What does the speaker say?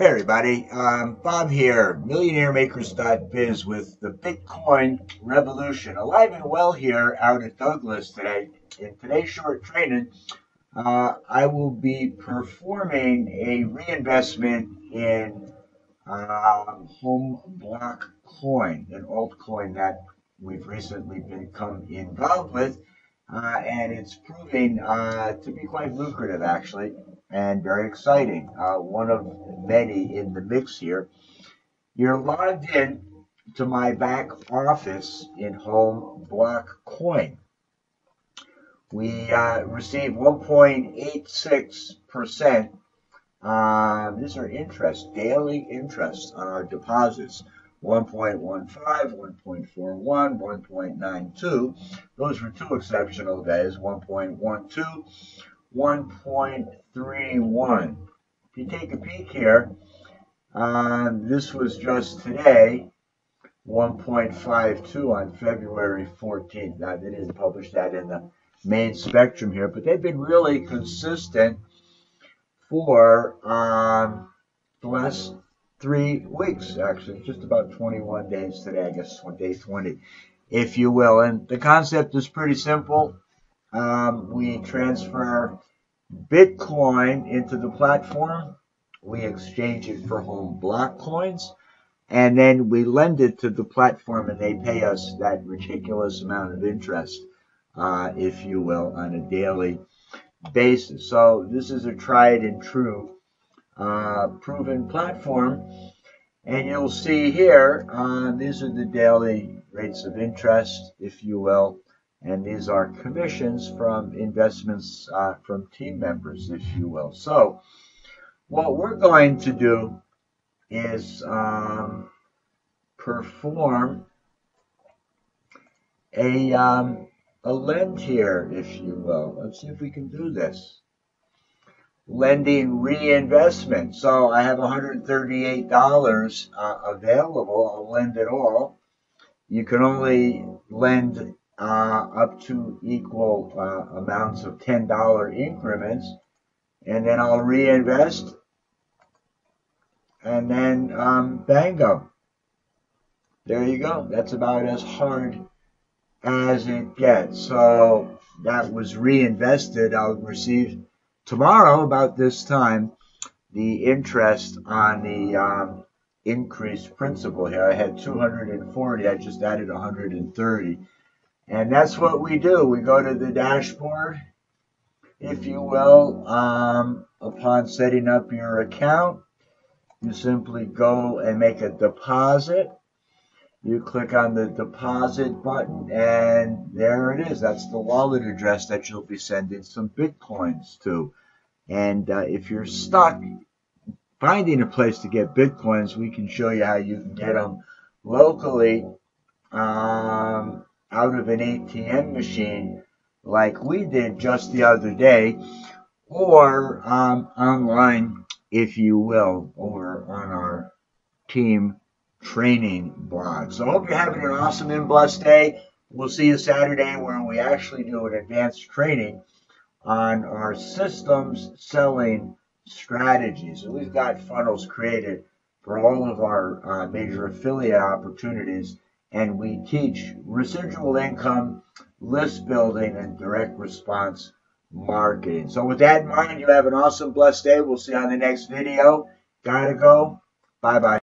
Hey everybody, um, Bob here, MillionaireMakers.biz with the Bitcoin revolution. Alive and well here out at Douglas today. In today's short training, uh, I will be performing a reinvestment in um, Home Block Coin, an altcoin that we've recently become involved with. Uh, and it's proving uh, to be quite lucrative actually and very exciting. Uh, one of many in the mix here. You're logged in to my back office in Home Block Coin. We uh, receive 1.86%. Uh, these are interest, daily interest on our deposits. 1.15, 1.41, 1.92. Those were two exceptional days, 1.12, 1.31. If you take a peek here, um, this was just today, 1.52 on February 14th. Now, they didn't publish that in the main spectrum here, but they've been really consistent for um, the last three weeks, actually, just about 21 days today, I guess, day 20, if you will. And the concept is pretty simple. Um, we transfer Bitcoin into the platform. We exchange it for home block coins. And then we lend it to the platform and they pay us that ridiculous amount of interest, uh, if you will, on a daily basis. So this is a tried and true uh, proven platform. And you'll see here, uh, these are the daily rates of interest, if you will. And these are commissions from investments uh, from team members, if you will. So what we're going to do is um, perform a, um, a lend here, if you will. Let's see if we can do this. Lending reinvestment. So I have $138 uh, available. I'll lend it all. You can only lend uh, up to equal uh, amounts of $10 increments. And then I'll reinvest. And then um, bango. There you go. That's about as hard as it gets. So that was reinvested. I'll receive tomorrow about this time the interest on the um, increased principal here. I had 240. I just added 130. And that's what we do. We go to the dashboard, if you will, um, upon setting up your account. You simply go and make a deposit. You click on the deposit button and there it is. That's the wallet address that you'll be sending some Bitcoins to. And uh, if you're stuck finding a place to get Bitcoins, we can show you how you can get them locally um, out of an ATM machine like we did just the other day, or um, online, if you will, over on our team training blog. So I hope you're having an awesome and blessed day. We'll see you Saturday where we actually do an advanced training on our systems selling strategies. And we've got funnels created for all of our uh, major affiliate opportunities and we teach residual income, list building, and direct response marketing. So with that in mind, you have an awesome, blessed day. We'll see you on the next video. Gotta go. Bye-bye.